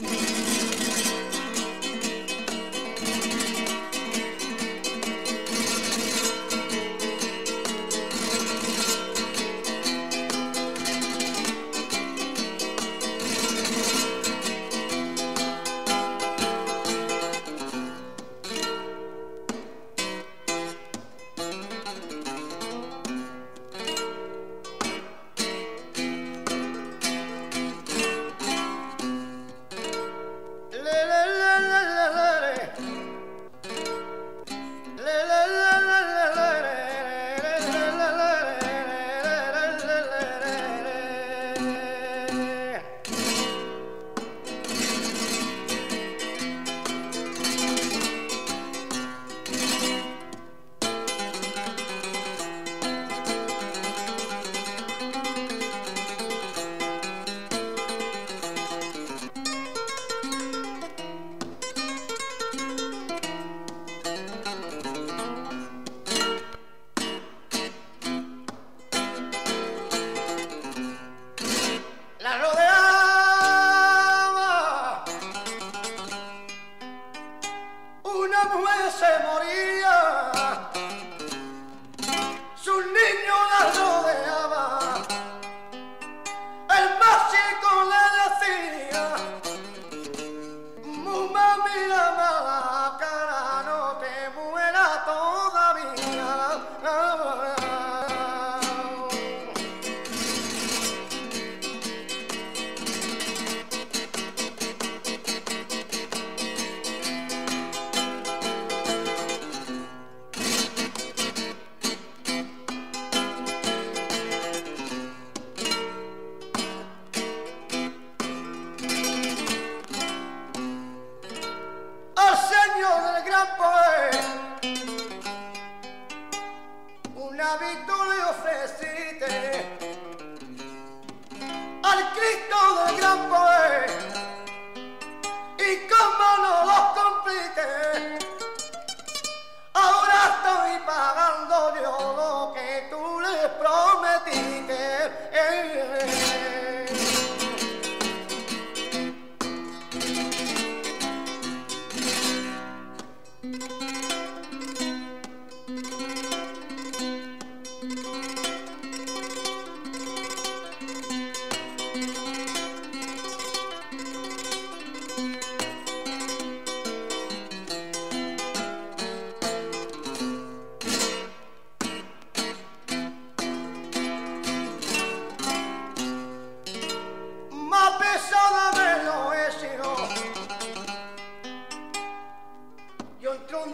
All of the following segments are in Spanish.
you. Un hábito de ofrecirte al Cristo del Gran Pueblo.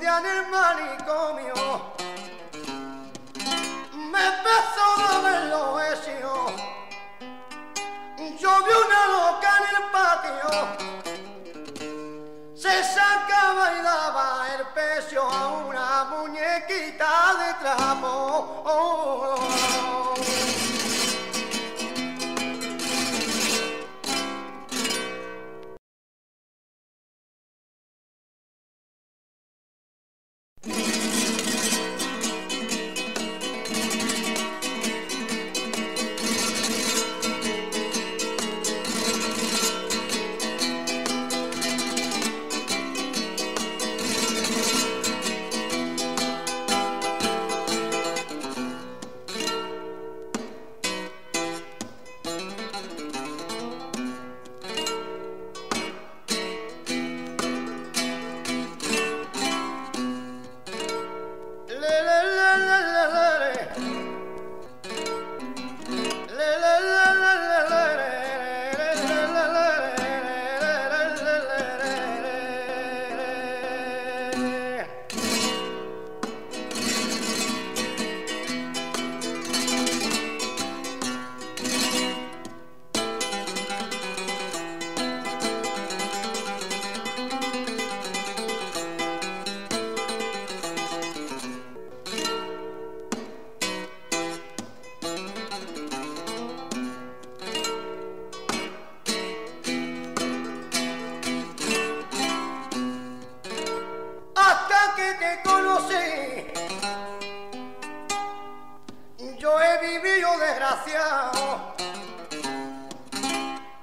día en el manicomio me pesó de verlo hecho. Yo vi una loca en el patio, se sacaba y daba el pecho a una muñequita de trapo. Oh, oh, oh. Yeah.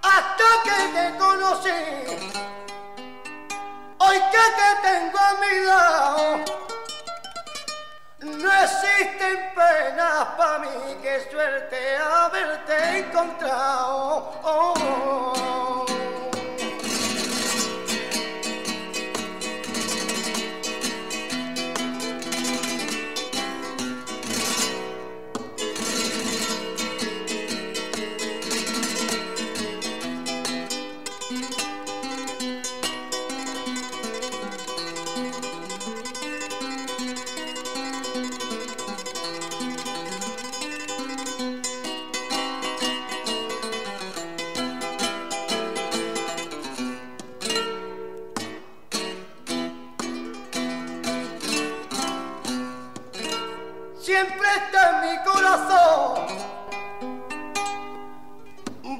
Hasta que te conocí, hoy que te tengo a mi lado, no existen penas para mí, qué suerte haberte encontrado. Oh, oh, oh.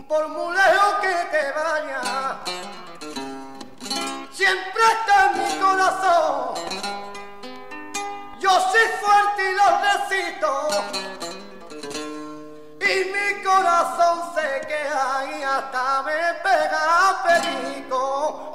Por muy lejos que te vaya, siempre está en mi corazón. Yo soy fuerte y lo recito. Y mi corazón se queja y hasta me pega perico.